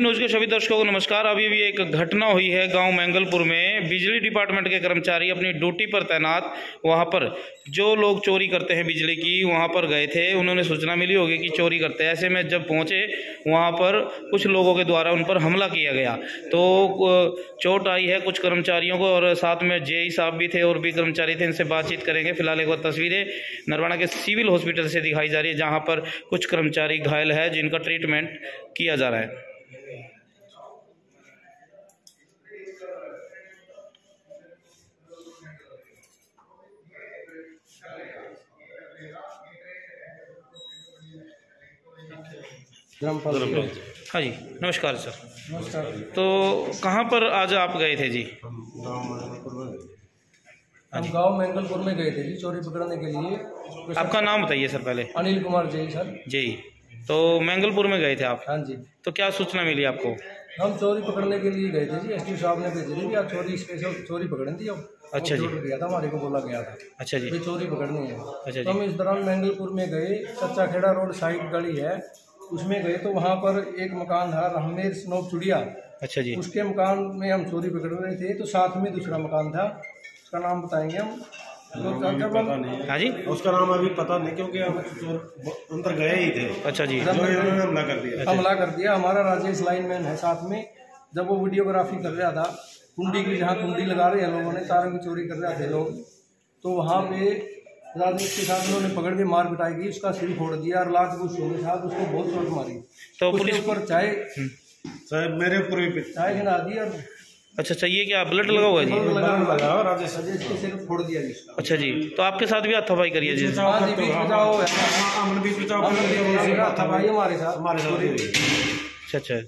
News के सभी दर्शकों को नमस्कार। अभी भी एक घटना हुई है गाँव मैंगलपुर में। बिजली डिपार्टमेंट के कर्मचारी अपनी ड्यूटी पर तैनात वहाँ पर जो लोग चोरी करते हैं बिजली की, वहाँ पर गए थे। उन्होंने सूचना मिली होगी कि चोरी करते हैं। ऐसे में जब पहुँचे, वहाँ पर कुछ लोगों के द्वारा उन पर हमला किया गया। तो चोट आई है कुछ कर्मचारियों को और साथ में जेई साहब भी थे और भी कर्मचारी थे। इनसे बातचीत करेंगे। फ़िलहाल एक बार तस्वीरें नरवाना के सिविल हॉस्पिटल से दिखाई जा रही है, जहाँ पर कुछ कर्मचारी घायल है, जिनका ट्रीटमेंट किया जा रहा है। हाँ जी नमस्कार सर। नमस्कार। तो कहाँ पर आज आप गए थे जी? हम गाँव मैंगलपुर में गए। थे जी चोरी पकड़ने के लिए। आपका नाम बताइए सर पहले। अनिल कुमार जय सर। जी तो मैंगलपुर में गए थे आप? हाँ जी। तो क्या सूचना मिली आपको? हम चोरी पकड़ने के लिए गए थे जी एस साहब ने भेजे थे आज चोरी स्पेशल चोरी पकड़नी थी अब अच्छा जी। गया था हमारे को बोला गया था अच्छा जी। चोरी पकड़नी है। अच्छा तो हम इस दौरान मैंगलपुर में गए सच्चा खेड़ा रोड साइड गली है। उसमें गए तो वहाँ पर एक मकान था रहमेर स्नोब चुड़िया। अच्छा जी। उसके मकान में हम चोरी पकड़ रहे थे तो साथ में दूसरा मकान था उसका नाम बताएँगे हम। तो हाँ। जी। उसका नाम अभी पता नहीं क्योंकि हम चोर अंदर गए ही थे। अच्छा जी। जो हमला कर दिया। हमला कर दिया। हमारा राजेश लाइनमैन है साथ में। जब वो वीडियोग्राफी कर रहा था कुंडी की जहाँ कुंडी लगा रहे हैं लोगों ने तारों की चोरी कर रहे थे लोग तो वहाँ पे राजेश के साथ उन्होंने पकड़ के मार पिटाई की उसका सिर फोड़ दिया और लाख कुछ होने साथ उसको बहुत चोट मारी। तो पुलिस ऊपर चाय साहब मेरे ऊपर भी चाय गिरा दी और अच्छा अच्छा ये क्या ब्लड लगा हुआ है जी? लगा लगा राजेश। राजेश के सिर फोड़ दिया जी अच्छा जी तो आपके साथ भी हाथापाई करिए जी? हमारे साथ। अच्छा अच्छा।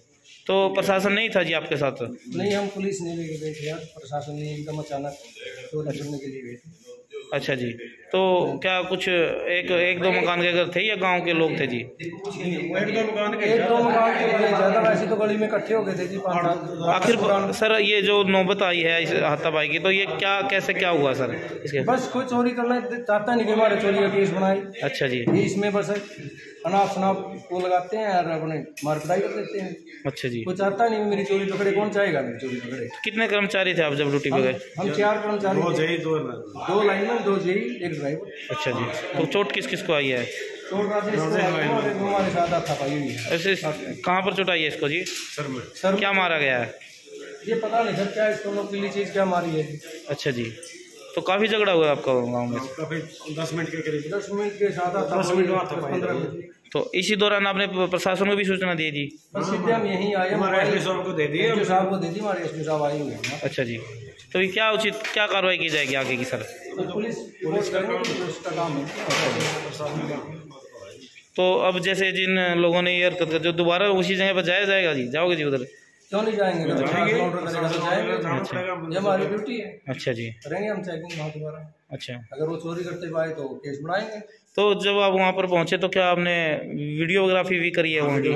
तो प्रशासन नहीं था जी आपके साथ? नहीं हम पुलिस नहीं लेके गए थे यार। प्रशासन ने एकदम अचानक चोरी करने के लिए गए थे। अच्छा जी। तो क्या कुछ एक एक दो मकान के घर थे या गाँव के लोग थे जी? एक दो मकान के एक दो मकान के ज़्यादा वैसे तो गली में इकट्ठे हो गए थे जी आखिर सर ये जो नौबत आई है इस हाथापाई की तो ये क्या कैसे क्या हुआ सर इसके? बस कोई चोरी करना चाहता नहीं कि हमारे चोरी का केस बनाए। अच्छा जी। इसमें बस अनाप शनाप को लगाते हैं और अपने मार पिटाई कर देते हैं। अच्छा जी। कोई चाहता नहीं मेरी चोरी पकड़े कौन चाहेगा मेरी चोरी पकड़े? कितने कर्मचारी थे आप जब ड्यूटी पे गए हम चार कर्मचारी दो। जय दो दो लाइनमैन दो जेई एक ड्राइवर। अच्छा जी। तो चोट किस किस को आई है? ऐसे कहाँ पर चोट आई है इसको जी? सर में। सर क्या मारा गया है? ये पता नहीं सर क्या इसको नौकरी चीज़ क्या मारी है अच्छा जी। तो काफ़ी झगड़ा हुआ आपका गाँव में? काफ़ी दस मिनट के करीब दस मिनट के साथ दस मिनट पंद्रह मिनट तो इसी दौरान आपने प्रशासन को भी सूचना दी थी बस हम यहीं आए हमारे एस साहब को दे दिए। एसपी साहब को दे दी हमारे एसपी साहब आए हुए अच्छा जी। तो ये क्या उचित क्या कार्रवाई की जाएगी आगे की सर? तो पुलिस पुलिस पुलिस का काम है। तो अब जैसे जिन लोगों ने ये हरकत कर जो दोबारा उसी जगह पर जाया जाएगा जी? जाओगे जी उधर? क्यों नहीं जाएँगे? तो जाएँगे। ये हमारी ड्यूटी है। अच्छा जी। करेंगे हम चेकिंग वहाँ दोबारा। अच्छा। अगर वो चोरी करते पाए तो केस बढ़ाएँगे तो जब आप वहाँ पर पहुँचे तो क्या आपने वीडियोग्राफी भी करी है वहाँ की?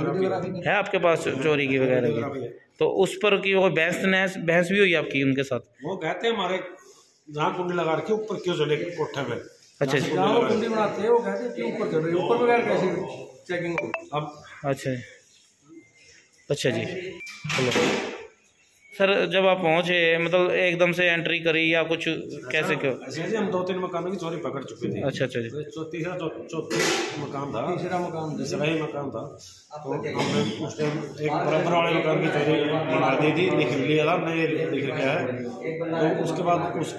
है आपके पास चोरी की वगैरह की? तो उस पर की वो बहस नहस बहस भी हुई आपकी उनके साथ? वो कहते हैं हमारे जहाँ कुंडी लगा रखी ऊपर क्यों चले कोठे पे। अच्छा। जी कुंडी बनाते हैं वो कहते हैं ऊपर चढ़। रही है ऊपर बगैर कैसे चेकिंग अब अच्छा। अच्छा जी। चलो सर जब आप पहुँचे मतलब एकदम से एंट्री करी या कुछ कैसे क्यों? ऐसे जी हम दो तीन मकानों की चोरी पकड़ चुके थे। अच्छा अच्छा जी। जो तीसरा चौथा मकान था तीसरा मकान तीसरा ही मकान था तो हमने उस टाइम एक बराबर वाले मकान की चोरी बना दी थी लिख लिया था नहीं लिख रखा है। तो उसके बाद उस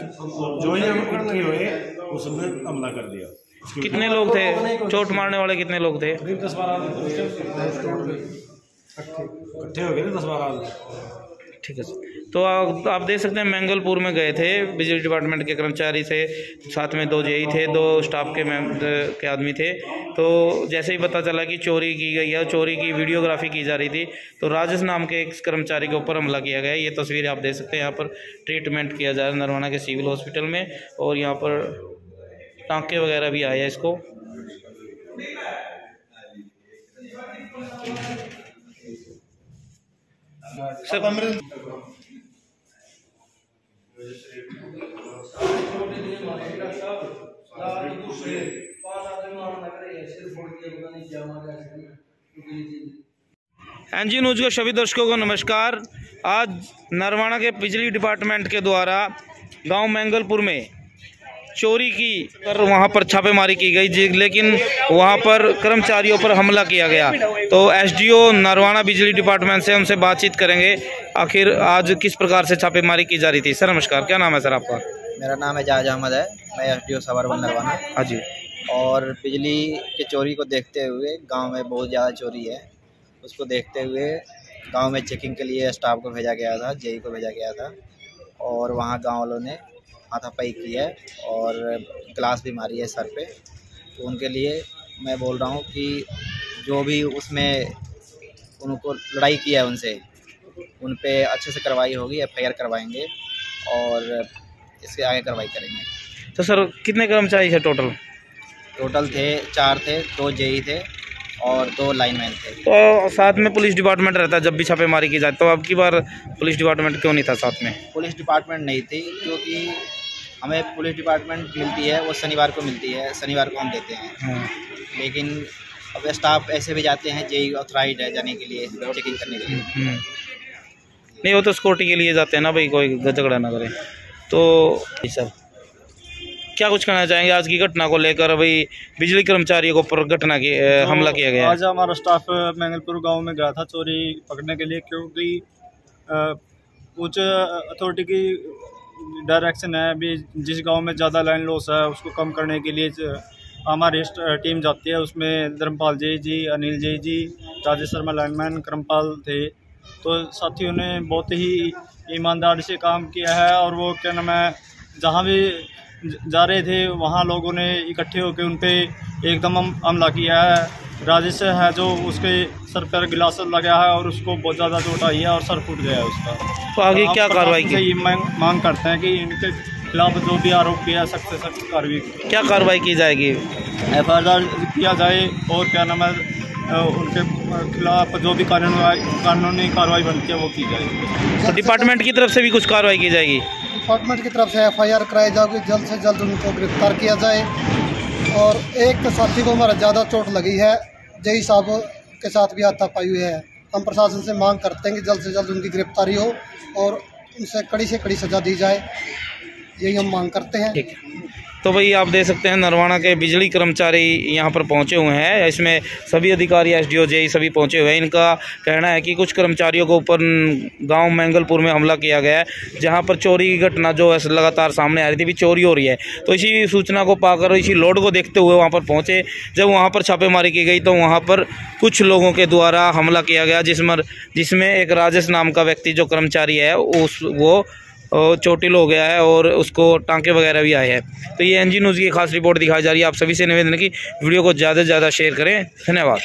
जो ही हम एंट्री हुए उसने हमला कर दिया। कितने लोग थे? चोट मारने वाले कितने लोग थे। इकट्ठे। हो गए थे दस बारह आदमी? ठीक है सर। तो आप आप देख सकते हैं मैंगलपुर में गए थे बिजली डिपार्टमेंट के कर्मचारी थे साथ में दो जेई थे दो स्टाफ के मैम के आदमी थे। तो जैसे ही पता चला कि चोरी की गई है चोरी की वीडियोग्राफी की जा रही थी तो राजेश नाम के एक कर्मचारी के ऊपर हमला किया गया। है ये तस्वीर आप देख सकते हैं यहाँ पर ट्रीटमेंट किया जा रहा है नरवाना के सिविल हॉस्पिटल में और यहाँ पर टाँके वगैरह भी आए हैं इसको। सर एनजी न्यूज़ के सभी दर्शकों को नमस्कार। आज नरवाना के बिजली डिपार्टमेंट के द्वारा गाँव मैंगलपुर में चोरी की पर वहाँ पर छापेमारी की गई लेकिन वहाँ पर कर्मचारियों पर हमला किया गया। तो एसडीओ नरवाना बिजली डिपार्टमेंट से हमसे बातचीत करेंगे। आखिर आज किस प्रकार से छापेमारी की जा रही थी? सर नमस्कार। क्या नाम है सर आपका? मेरा नाम एजाज अहमद है। मैं S D O suburban Narwana हाँ जी। और बिजली के चोरी को देखते हुए गाँव में बहुत ज़्यादा चोरी है। उसको देखते हुए गाँव में चेकिंग के लिए स्टाफ को भेजा गया था जेई को भेजा गया था। और वहाँ गाँव वालों ने हाथापाई की है और ग्लास भी मारी है सर पे। तो उनके लिए मैं बोल रहा हूँ कि जो भी उसमें उनको लड़ाई किया है उनसे उन पे अच्छे से कार्रवाई होगी एफ़ आई करवाएँगे और इसके आगे कार्रवाई करेंगे। तो सर कितने कर्मचारी थे टोटल टोटल थे चार थे दो जेई थे। और दो लाइनमैन थे। तो साथ में पुलिस डिपार्टमेंट रहता है जब भी छापेमारी की जाए। तो अब की बार पुलिस डिपार्टमेंट क्यों नहीं था साथ में? पुलिस डिपार्टमेंट नहीं थी क्योंकि हमें पुलिस डिपार्टमेंट मिलती है वो शनिवार को मिलती है शनिवार को हम देते हैं। हाँ। लेकिन अब स्टाफ ऐसे भी जाते हैं जेई ऑथराइज है जाने के लिए चेकिंग करने के लिए। हम्म। नहीं वो तो सिक्योरिटी के लिए जाते हैं ना भाई कोई झगड़ा ना करे। तो जी सर। क्या कुछ कहना चाहेंगे आज की घटना को लेकर? भाई बिजली कर्मचारियों को ऊपर घटना की तो हमला किया गया आज हमारा स्टाफ मैंगलपुर गाँव में गया था चोरी पकड़ने के लिए क्योंकि उच्च अथॉरिटी की डायरेक्शन है। अभी जिस गाँव में ज़्यादा लाइन लॉस है उसको कम करने के लिए हमारी टीम जाती है। उसमें धर्मपाल जी जी अनिल जी जी राजेश शर्मा लाइनमैन करमपाल थे। तो साथियों ने बहुत ही ईमानदारी से काम किया है और वो क्या नाम है जहाँ भी ज- रहे थे वहाँ लोगों ने इकट्ठे होकर उन पर एकदम हमला किया है। राजेश है जो उसके सर पर गिलास लगा है और उसको बहुत ज़्यादा चोट आई है और सर फूट गया है उसका। तो आगे हम क्या कार्रवाई की? ये मांग मांग करते हैं कि इनके खिलाफ जो भी आरोप किया है सख्त से सख्त कार्रवाई क्या कार्रवाई की जाएगी? एफ़ किया जाए और क्या नाम है उनके खिलाफ जो भी कानूनी कानूनी कार्रवाई बनती है वो की जाएगी तो डिपार्टमेंट की तरफ़ से भी कुछ कार्रवाई की जाएगी? डिपार्टमेंट की तरफ़ से एफआईआर कराई जाएगी। जल्द से जल्द उनको गिरफ़्तार किया जाए। और एक साथी को हमारा ज़्यादा चोट लगी है। जई साहब के साथ भी हाथापाई हुई है। हम प्रशासन से मांग करते हैं कि जल्द से जल्द उनकी गिरफ्तारी हो और उनसे कड़ी से कड़ी सज़ा दी जाए। यही हम मांग करते है। तो भाई आप देख सकते हैं नरवाना के बिजली कर्मचारी यहाँ पर पहुँचे हुए हैं। इसमें सभी अधिकारी एस डी सभी पहुँचे हुए हैं। इनका कहना है कि कुछ कर्मचारियों को ऊपर गाँव मैंगलपुर में हमला किया गया है, जहाँ पर चोरी की घटना जो है लगातार सामने आ रही थी भी चोरी हो रही है। तो इसी सूचना को पाकर, इसी लोड को देखते हुए वहाँ पर पहुँचे। जब वहाँ पर छापेमारी की गई तो वहाँ पर कुछ लोगों के द्वारा हमला किया गया जिसमें जिसमें एक राजेश नाम का व्यक्ति जो कर्मचारी है, उस वो अ, चोटिल हो गया है और उसको टांके वगैरह भी आए हैं। तो ये एन जी न्यूज़ की खास रिपोर्ट दिखाई जा रही है। आप सभी से निवेदन की वीडियो को ज़्यादा से ज़्यादा शेयर करें। धन्यवाद।